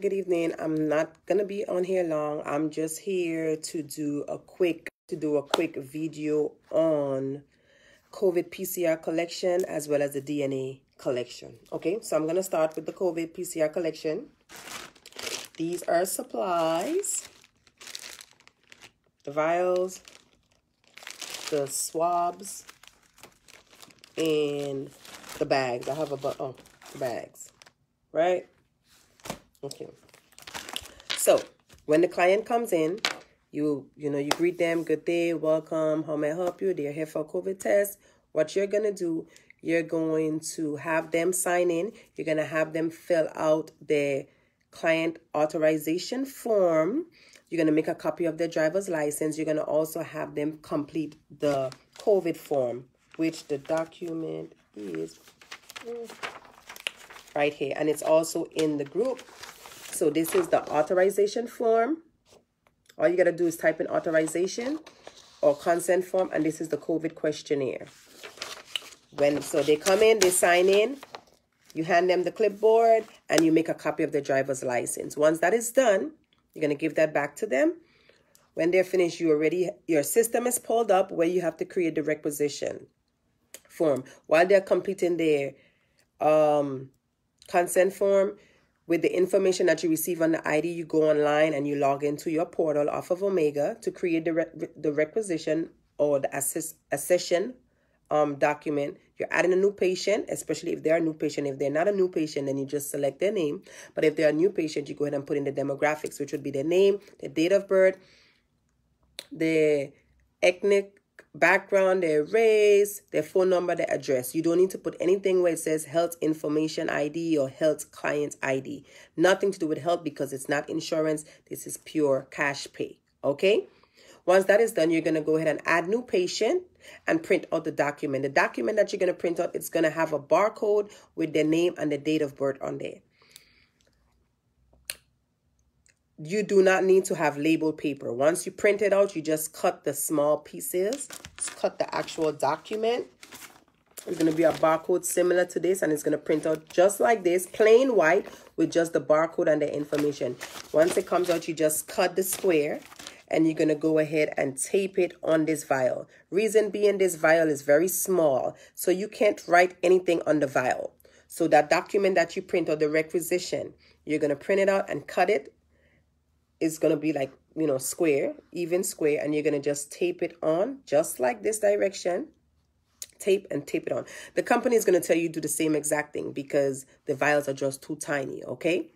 good evening. I'm not gonna be on here long. I'm just here to do a quick to do a quick video on COVID PCR collection as well as the DNA collection. Okay, so I'm gonna start with the COVID PCR collection. These are supplies, the vials, the swabs, and the bags. I have a bu oh the bags, right? Okay. So when the client comes in, you you know you greet them, good day, welcome, how may I help you? They're here for a COVID test. What you're gonna do, you're going to have them sign in. You're gonna have them fill out their client authorization form. You're gonna make a copy of their driver's license. You're gonna also have them complete the COVID form, which the document is right here, and it's also in the group so this is the authorization form. All you got to do is type in authorization or consent form, and this is the COVID questionnaire. When So they come in, they sign in, you hand them the clipboard, and you make a copy of the driver's license. Once that is done, you're going to give that back to them. When they're finished, you already your system is pulled up where you have to create the requisition form. While they're completing their um, consent form, with the information that you receive on the ID, you go online and you log into your portal off of Omega to create the, re the requisition or the assess accession um, document. You're adding a new patient, especially if they're a new patient. If they're not a new patient, then you just select their name. But if they're a new patient, you go ahead and put in the demographics, which would be their name, their date of birth, the ethnic background, their race, their phone number, their address. You don't need to put anything where it says health information ID or health client ID. Nothing to do with health because it's not insurance. This is pure cash pay. Okay? Once that is done, you're going to go ahead and add new patient and print out the document. The document that you're going to print out, it's going to have a barcode with their name and the date of birth on there. You do not need to have labeled paper. Once you print it out, you just cut the small pieces. Just cut the actual document. It's going to be a barcode similar to this and it's going to print out just like this, plain white with just the barcode and the information. Once it comes out, you just cut the square and you're going to go ahead and tape it on this vial. Reason being this vial is very small, so you can't write anything on the vial. So that document that you print or the requisition, you're going to print it out and cut it is going to be like, you know, square, even square, and you're going to just tape it on just like this direction. Tape and tape it on. The company is going to tell you do the same exact thing because the vials are just too tiny, okay?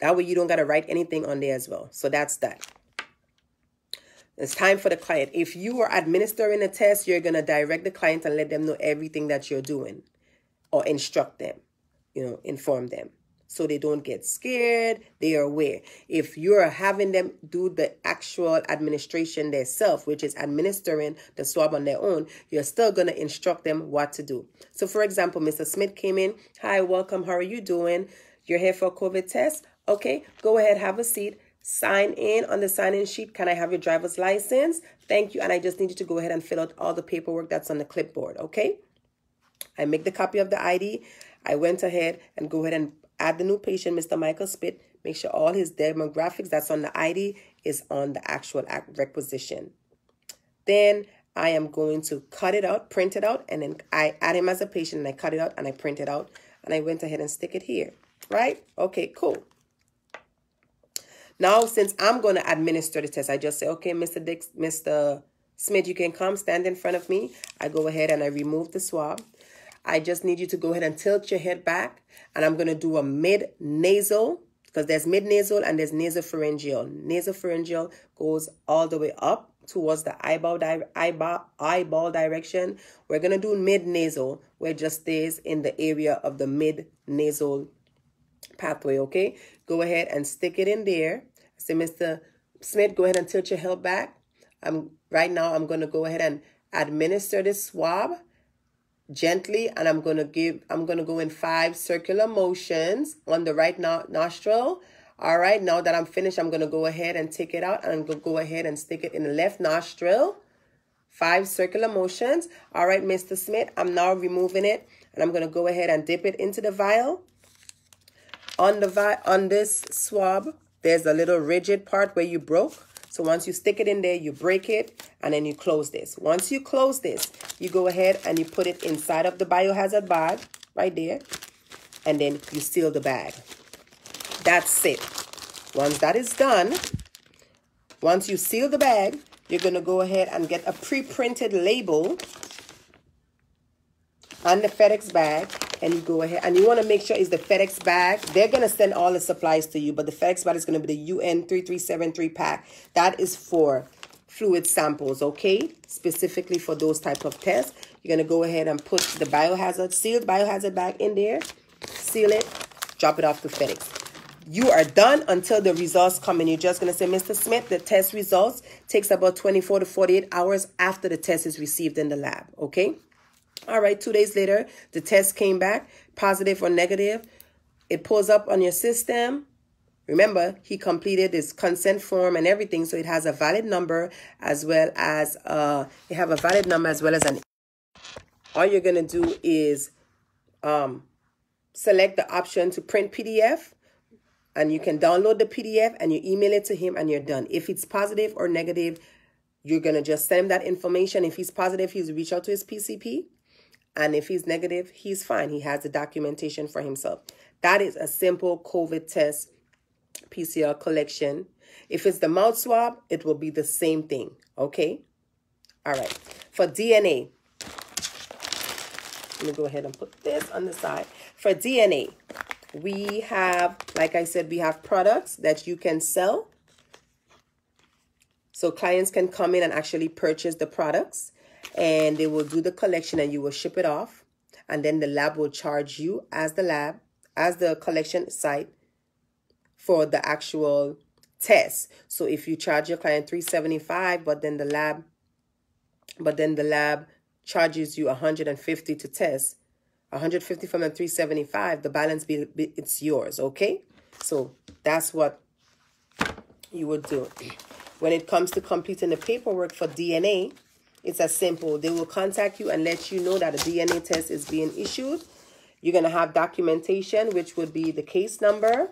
That way you don't got to write anything on there as well. So that's that. It's time for the client. If you are administering a test, you're going to direct the client and let them know everything that you're doing or instruct them, you know, inform them so they don't get scared. They are aware. If you're having them do the actual administration themselves, which is administering the swab on their own, you're still going to instruct them what to do. So, for example, Mr. Smith came in. Hi, welcome. How are you doing? You're here for a COVID test? Okay, go ahead, have a seat. Sign in on the sign-in sheet. Can I have your driver's license? Thank you. And I just need you to go ahead and fill out all the paperwork that's on the clipboard, okay? I make the copy of the ID. I went ahead and go ahead and Add the new patient, Mr. Michael Spit. Make sure all his demographics that's on the ID is on the actual requisition. Then I am going to cut it out, print it out, and then I add him as a patient and I cut it out and I print it out and I went ahead and stick it here, right? Okay, cool. Now, since I'm going to administer the test, I just say, okay, Mr. Dix, Mr. Smith, you can come stand in front of me. I go ahead and I remove the swab. I just need you to go ahead and tilt your head back. And I'm going to do a mid-nasal because there's mid-nasal and there's nasopharyngeal. Nasopharyngeal goes all the way up towards the eyeball, di eyeball, eyeball direction. We're going to do mid-nasal where it just stays in the area of the mid-nasal pathway, okay? Go ahead and stick it in there. Say, Mr. Smith, go ahead and tilt your head back. I'm Right now, I'm going to go ahead and administer this swab gently and I'm going to give, I'm going to go in five circular motions on the right no nostril. All right, now that I'm finished, I'm going to go ahead and take it out and go ahead and stick it in the left nostril. Five circular motions. All right, Mr. Smith, I'm now removing it and I'm going to go ahead and dip it into the vial. on the on this swab, there's a little rigid part where you broke. So once you stick it in there, you break it and then you close this. Once you close this, you go ahead and you put it inside of the biohazard bag right there. And then you seal the bag. That's it. Once that is done, once you seal the bag, you're going to go ahead and get a pre-printed label on the FedEx bag and you go ahead and you want to make sure it's the FedEx bag. They're going to send all the supplies to you, but the FedEx bag is going to be the UN3373 pack. That is for fluid samples, okay? Specifically for those type of tests. You're going to go ahead and put the biohazard, sealed biohazard bag in there, seal it, drop it off to FedEx. You are done until the results come in. You're just going to say, Mr. Smith, the test results takes about 24 to 48 hours after the test is received in the lab, okay? All right, two days later, the test came back, positive or negative. It pulls up on your system. Remember, he completed his consent form and everything, so it has a valid number as well as uh, you have a valid number as well as an. All you're gonna do is um, select the option to print PDF, and you can download the PDF and you email it to him, and you're done. If it's positive or negative, you're gonna just send him that information. If he's positive, he's reach out to his PCP. And if he's negative, he's fine. He has the documentation for himself. That is a simple COVID test PCR collection. If it's the mouth swab, it will be the same thing. Okay? All right. For DNA, let me go ahead and put this on the side. For DNA, we have, like I said, we have products that you can sell. So clients can come in and actually purchase the products and they will do the collection and you will ship it off. And then the lab will charge you as the lab, as the collection site for the actual test. So if you charge your client 375 but then the lab but then the lab charges you 150 to test, 150 from the 375, the balance be, be it's yours, okay? So that's what you would do. When it comes to completing the paperwork for DNA, it's as simple. They will contact you and let you know that a DNA test is being issued. You're going to have documentation, which would be the case number,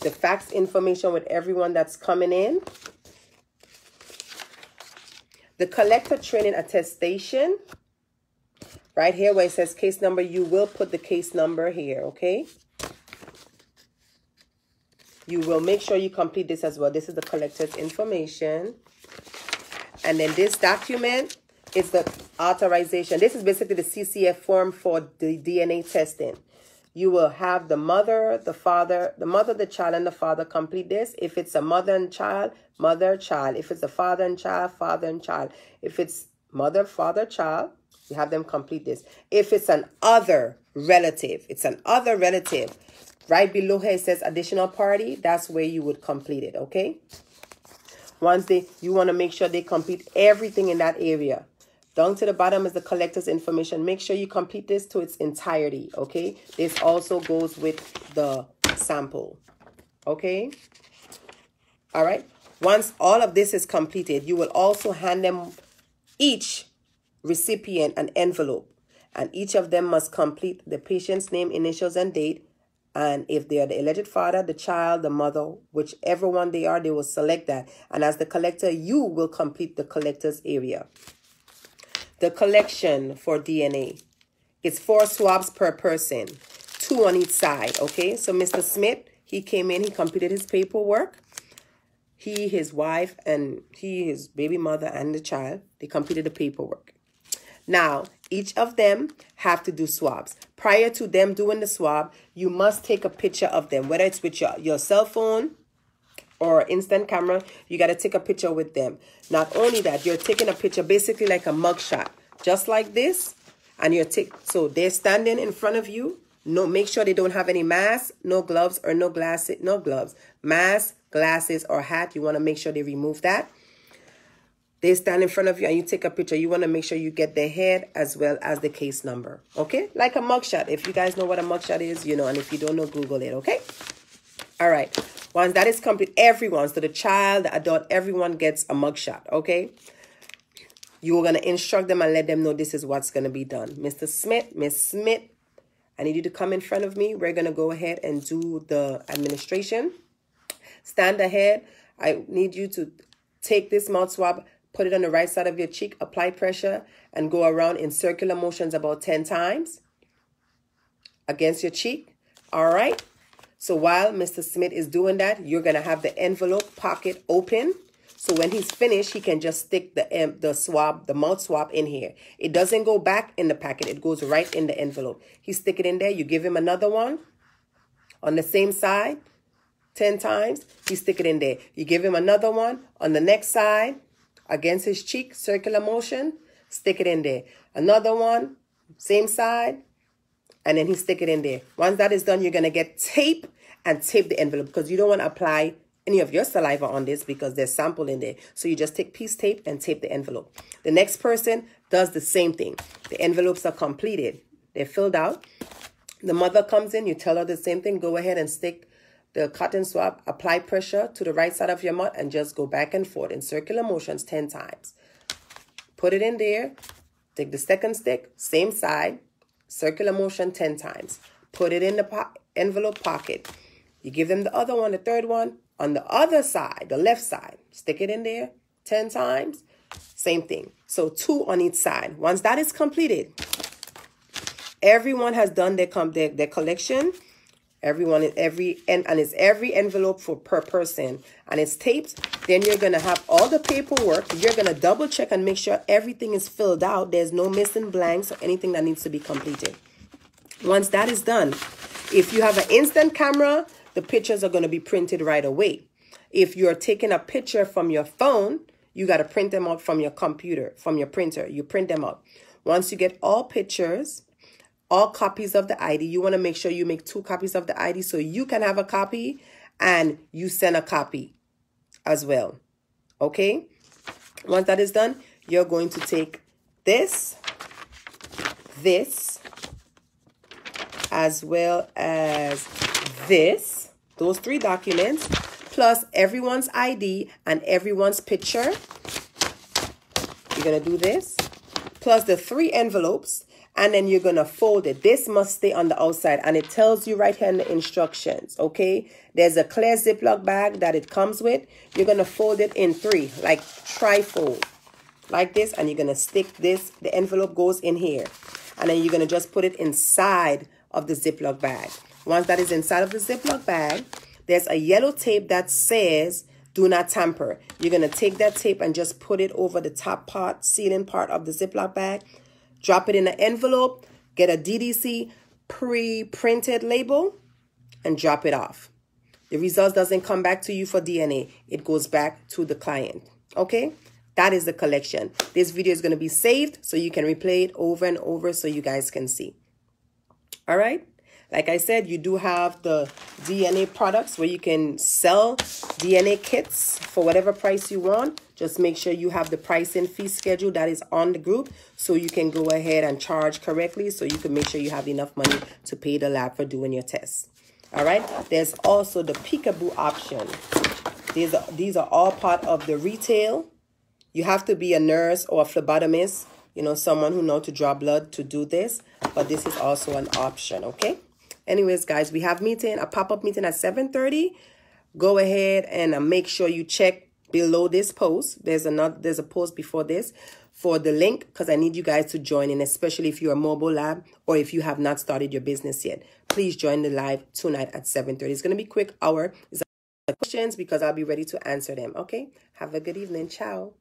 the fax information with everyone that's coming in, the collector training attestation, right here where it says case number, you will put the case number here, okay? You will make sure you complete this as well. This is the collector's information. And then this document is the authorization. This is basically the CCF form for the DNA testing. You will have the mother, the father, the mother, the child, and the father complete this. If it's a mother and child, mother, child. If it's a father and child, father and child. If it's mother, father, child, you have them complete this. If it's an other relative, it's an other relative. Right below here it says additional party. That's where you would complete it, okay? Once they, you want to make sure they complete everything in that area. Down to the bottom is the collector's information. Make sure you complete this to its entirety, okay? This also goes with the sample, okay? All right. Once all of this is completed, you will also hand them each recipient an envelope, and each of them must complete the patient's name, initials, and date, and if they are the alleged father, the child, the mother, whichever one they are, they will select that. And as the collector, you will complete the collector's area. The collection for DNA. It's four swabs per person, two on each side, okay? So Mr. Smith, he came in, he completed his paperwork. He, his wife, and he, his baby mother, and the child, they completed the paperwork. Now, each of them have to do swabs. Prior to them doing the swab, you must take a picture of them, whether it's with your, your cell phone or instant camera, you got to take a picture with them. Not only that, you're taking a picture basically like a mugshot, just like this. And you're take so they're standing in front of you. No, make sure they don't have any mask, no gloves, or no glasses, no gloves. Mask, glasses, or hat. You want to make sure they remove that. They stand in front of you and you take a picture. You want to make sure you get their head as well as the case number. Okay? Like a mugshot. If you guys know what a mugshot is, you know. And if you don't know, Google it. Okay? All right. Once that is complete, everyone, so the child, the adult, everyone gets a mugshot. Okay? You are going to instruct them and let them know this is what's going to be done. Mr. Smith, Miss Smith, I need you to come in front of me. We're going to go ahead and do the administration. Stand ahead. I need you to take this mouth swab, put it on the right side of your cheek, apply pressure, and go around in circular motions about 10 times against your cheek. All right. So while Mr. Smith is doing that, you're going to have the envelope pocket open. So when he's finished, he can just stick the the swab, the mouth swab in here. It doesn't go back in the packet. It goes right in the envelope. He stick it in there. You give him another one on the same side 10 times. You stick it in there. You give him another one on the next side against his cheek, circular motion. Stick it in there. Another one, same side. And then he stick it in there. Once that is done, you're going to get tape and tape the envelope because you don't want to apply any of your saliva on this because there's sample in there. So you just take piece tape and tape the envelope. The next person does the same thing. The envelopes are completed. They're filled out. The mother comes in, you tell her the same thing. Go ahead and stick the cotton swab, apply pressure to the right side of your mouth and just go back and forth in circular motions 10 times. Put it in there. Take the second stick, same side, circular motion 10 times. Put it in the po envelope pocket. You give them the other one, the third one, on the other side, the left side, stick it in there 10 times. Same thing. So two on each side. Once that is completed, everyone has done their, their, their collection. Everyone in every and, and it's every envelope for per person and it's taped. Then you're gonna have all the paperwork. You're gonna double check and make sure everything is filled out. There's no missing blanks or anything that needs to be completed. Once that is done, if you have an instant camera, the pictures are going to be printed right away. If you're taking a picture from your phone, you got to print them out from your computer, from your printer. You print them out. Once you get all pictures, all copies of the ID, you want to make sure you make two copies of the ID so you can have a copy and you send a copy as well. Okay? Once that is done, you're going to take this, this, as well as this those three documents, plus everyone's ID and everyone's picture. You're going to do this, plus the three envelopes, and then you're going to fold it. This must stay on the outside, and it tells you right here in the instructions, okay? There's a clear Ziploc bag that it comes with. You're going to fold it in three, like tri-fold, like this, and you're going to stick this. The envelope goes in here, and then you're going to just put it inside of the Ziploc bag. Once that is inside of the Ziploc bag, there's a yellow tape that says do not tamper. You're going to take that tape and just put it over the top part, sealing part of the Ziploc bag. Drop it in an envelope. Get a DDC pre-printed label and drop it off. The results doesn't come back to you for DNA. It goes back to the client. Okay? That is the collection. This video is going to be saved so you can replay it over and over so you guys can see. All right? Like I said, you do have the DNA products where you can sell DNA kits for whatever price you want. Just make sure you have the pricing fee schedule that is on the group so you can go ahead and charge correctly so you can make sure you have enough money to pay the lab for doing your tests. All right. There's also the peekaboo option. These are, these are all part of the retail. You have to be a nurse or a phlebotomist, you know, someone who know to draw blood to do this. But this is also an option, okay? Anyways, guys, we have meeting, a pop-up meeting at 7.30. Go ahead and uh, make sure you check below this post. There's another, there's a post before this for the link because I need you guys to join in, especially if you're a mobile lab or if you have not started your business yet. Please join the live tonight at 7.30. It's going to be quick hour. Questions because I'll be ready to answer them. Okay? Have a good evening. Ciao.